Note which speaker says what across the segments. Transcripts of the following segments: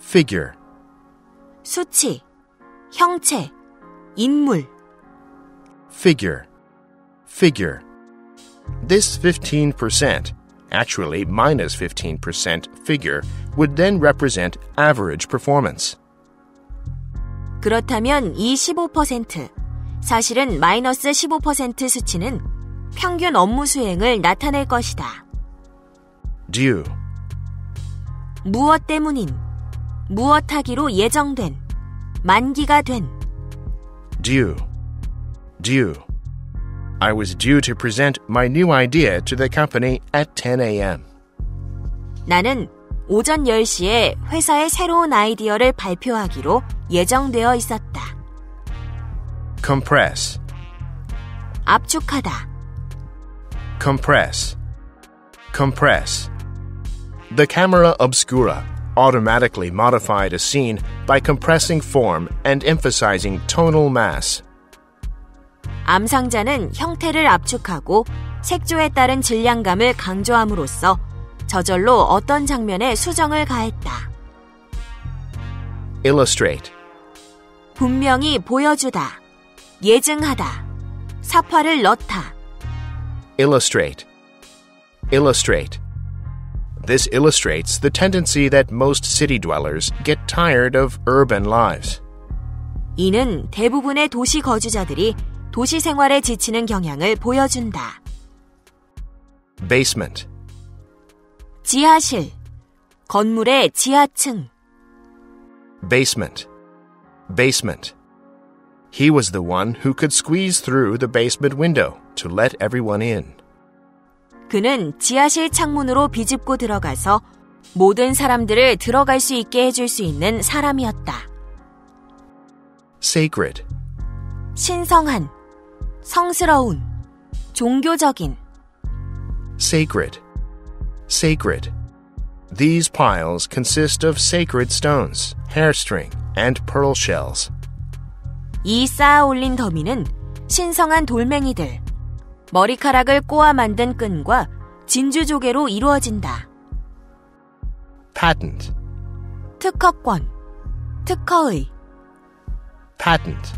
Speaker 1: figure,
Speaker 2: 수치, 형체, 인물.
Speaker 1: figure, figure. This 15%, actually minus 15% figure would then represent average performance.
Speaker 2: 그렇다면 이 15%, 사실은 마이너스 15% 수치는 평균 업무 수행을 나타낼 것이다.
Speaker 1: Due,
Speaker 2: 무엇 때문인, 무엇 하기로 예정된, 만기가 된,
Speaker 1: due, due. I was due to present my new idea to the company at 10 a.m.
Speaker 2: 나는 오전 10시에 회사의 새로운 아이디어를 발표하기로 예정되어 있었다.
Speaker 1: Compress,
Speaker 2: 압축하다,
Speaker 1: compress, compress. The camera obscura automatically modified a scene by compressing form and emphasizing tonal mass.
Speaker 2: 암상자는 형태를 압축하고 색조에 따른 질량감을 강조함으로써 저절로 어떤 장면에 수정을 가했다.
Speaker 1: Illustrate,
Speaker 2: 분명히 보여주다, 예증하다, 사파를 넣다,
Speaker 1: illustrate, illustrate. This illustrates the tendency that most city dwellers get tired of urban lives.
Speaker 2: 이는 대부분의 도시 거주자들이 도시 생활에 지치는 경향을 보여준다.
Speaker 1: Basement,
Speaker 2: 지하실, 건물의 지하층,
Speaker 1: basement, basement. He was the one who could squeeze through the basement window to let everyone in.
Speaker 2: 그는 지하실 창문으로 비집고 들어가서 모든 사람들을 들어갈 수 있게 해줄 수 있는 사람이었다.
Speaker 1: Sacred,
Speaker 2: 신성한, 성스러운, 종교적인,
Speaker 1: sacred, sacred. These piles consist of sacred stones, hairstring, and pearl shells.
Speaker 2: 이 쌓아 올린 더미는 신성한 돌멩이들, 머리카락을 꼬아 만든 끈과 진주조개로 이루어진다.
Speaker 1: Patent,
Speaker 2: 특허권, 특허의,
Speaker 1: patent,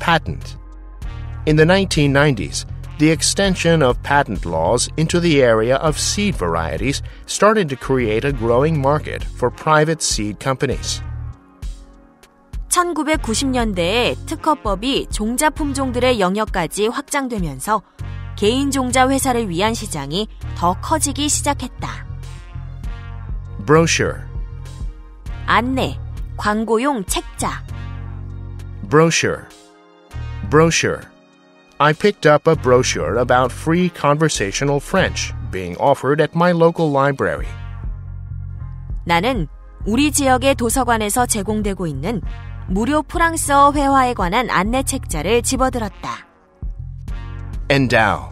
Speaker 1: patent. In the 1990s, the extension of patent laws into the area of seed varieties started to create a growing market for private seed companies.
Speaker 2: 1990년대에 특허법이 종자 품종들의 영역까지 확장되면서 개인 종자 회사를 위한 시장이 더 커지기 시작했다.
Speaker 1: Brochure,
Speaker 2: 안내, 광고용 책자,
Speaker 1: brochure, brochure. I picked up a brochure about free conversational French being offered at my local library.
Speaker 2: 나는 우리 지역의 도서관에서 제공되고 있는 무료 프랑스어 회화에 관한 안내 책자를 집어들었다.
Speaker 1: Endow,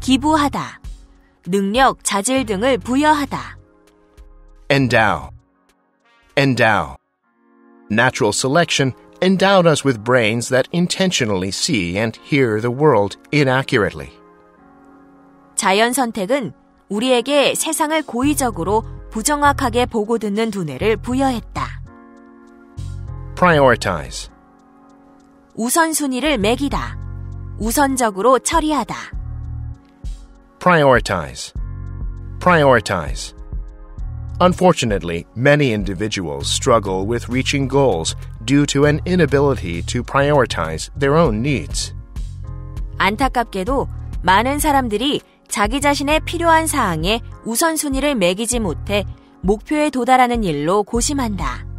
Speaker 2: 기부하다, 능력, 자질 등을 부여하다,
Speaker 1: endow, endow. Natural selection endowed us with brains that intentionally see and hear the world inaccurately.
Speaker 2: 자연 선택은 우리에게 세상을 고의적으로 부정확하게 보고 듣는 두뇌를 부여했다.
Speaker 1: Prioritize,
Speaker 2: 우선순위를 매기다. 우선적으로 처리하다.
Speaker 1: prioritize, prioritize. Unfortunately, many individuals struggle with reaching goals due to an inability to prioritize their own needs.
Speaker 2: 안타깝게도 많은 사람들이 자기 자신의 필요한 사항에 우선순위를 매기지 못해 목표에 도달하는 일로 고심한다.